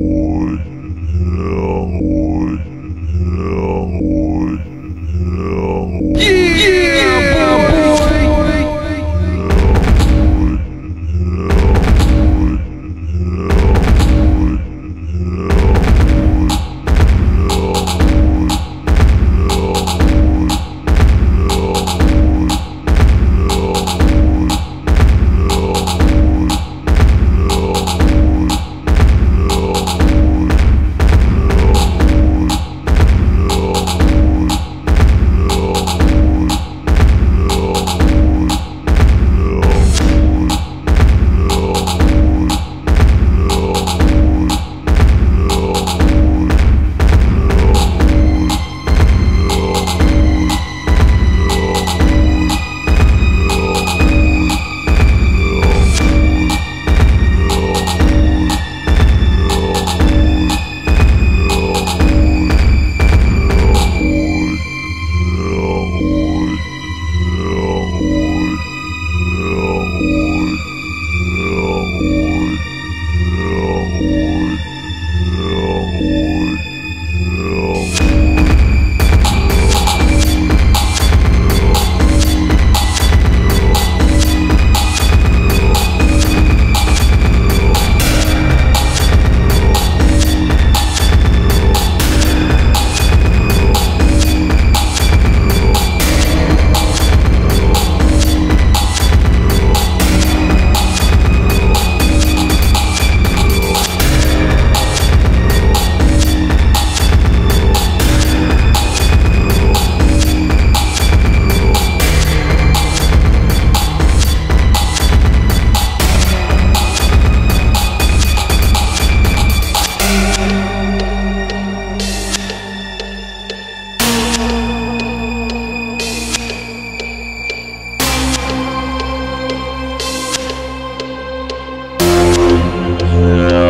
Ой, ой. No.